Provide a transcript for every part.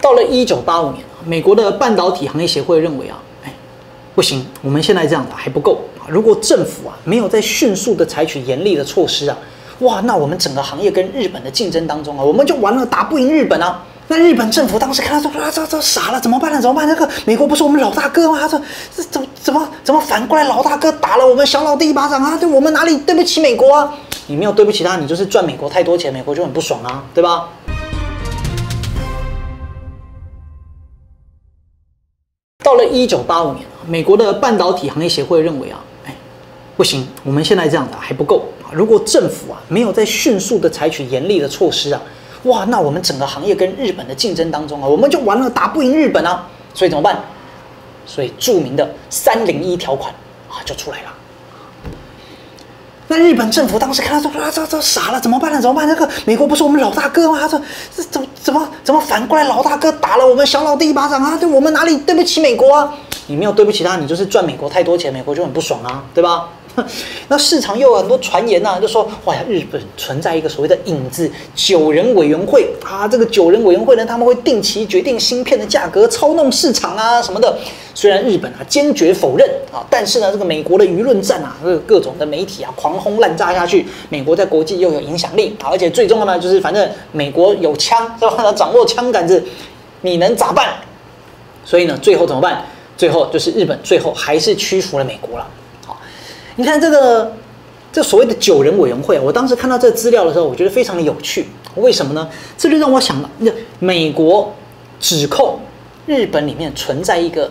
到了一九八五年，美国的半导体行业协会认为啊，哎，不行，我们现在这样的还不够啊。如果政府啊没有在迅速的采取严厉的措施啊，哇，那我们整个行业跟日本的竞争当中啊，我们就完了，打不赢日本啊。那日本政府当时看到说啊，这这傻了，怎么办呢？怎么办？那个美国不是我们老大哥吗？他说这怎怎么怎么反过来老大哥打了我们小老弟一巴掌啊？对我们哪里对不起美国啊？你没有对不起他，你就是赚美国太多钱，美国就很不爽啊，对吧？到了一九八五年，美国的半导体行业协会认为啊，哎，不行，我们现在这样的还不够啊。如果政府啊没有在迅速的采取严厉的措施啊，哇，那我们整个行业跟日本的竞争当中啊，我们就完了，打不赢日本啊。所以怎么办？所以著名的三零一条款啊就出来了。那日本政府当时看到说啊，这这傻了，怎么办呢？怎么办？那个美国不是我们老大哥吗？他说这怎么怎么怎么反过来老大哥打了我们小老弟一巴掌啊？对我们哪里对不起美国啊？你没有对不起他，你就是赚美国太多钱，美国就很不爽啊，对吧？那市场又有很多传言呐、就说哇呀，日本存在一个所谓的影子九人委员会啊，这个九人委员会呢，他们会定期决定芯片的价格，操弄市场啊什么的。虽然日本啊坚决否认啊，但是呢，这个美国的舆论战啊，各种的媒体啊狂轰滥炸下去，美国在国际又有影响力啊，而且最重要的就是反正美国有枪是吧？他掌握枪杆子，你能咋办？所以呢，最后怎么办？最后就是日本最后还是屈服了美国了。你看这个这所谓的九人委员会，我当时看到这资料的时候，我觉得非常的有趣。为什么呢？这就让我想到，那美国指控日本里面存在一个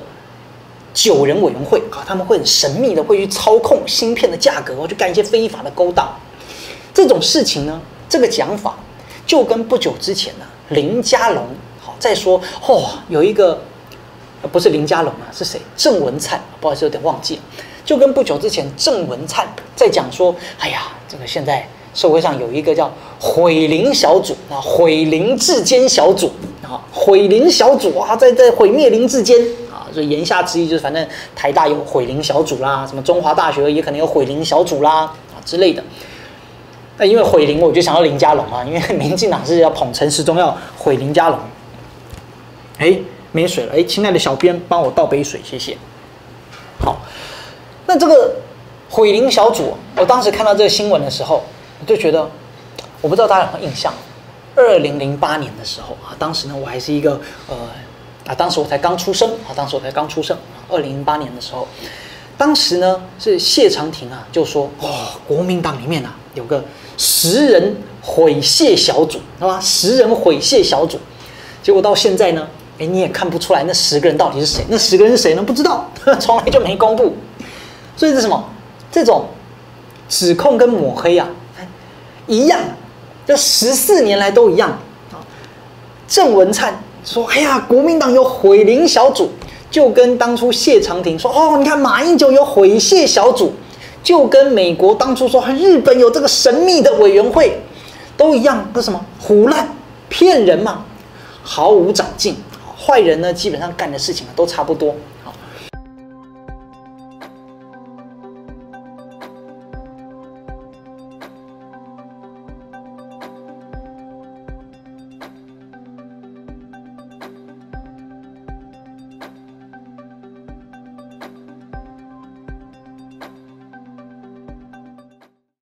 九人委员会啊，他们会很神秘的会去操控芯片的价格，或去干一些非法的勾当。这种事情呢，这个讲法就跟不久之前呢，林家龙好在说哦，有一个。不是林家龙啊，是谁？郑文灿，不好意思，有点忘记了。就跟不久之前郑文灿在讲说，哎呀，这个现在社会上有一个叫毁林小组啊，毁林志坚小组啊，毁林小组啊，在在毁灭林志坚啊，所以言下之意就是，反正台大有毁林小组啦，什么中华大学也可能有毁林小组啦啊之类的。那因为毁林，我就想到林家龙啊，因为 民进党是要捧陈时中，要毁林家龙。哎。没水了，哎，亲爱的小编，帮我倒杯水，谢谢。好，那这个毁林小组，我当时看到这个新闻的时候，我就觉得，我不知道大家有没有印象，二零零八年的时候啊，当时呢我还是一个呃啊，当时我才刚出生啊，当时我才刚出生，二零零八年的时候，当时呢是谢长廷啊就说，哦，国民党里面啊有个十人毁谢小组，是吧？十人毁谢小组，结果到现在呢？哎，你也看不出来那十个人到底是谁？那十个人是谁呢？不知道，从来就没公布。所以是什么？这种指控跟抹黑啊，一样，这十四年来都一样啊。郑文灿说：“哎呀，国民党有毁林小组，就跟当初谢长廷说，哦，你看马英九有毁谢小组，就跟美国当初说日本有这个神秘的委员会，都一样，是什么？胡乱骗人嘛，毫无长进。”坏人呢，基本上干的事情啊都差不多。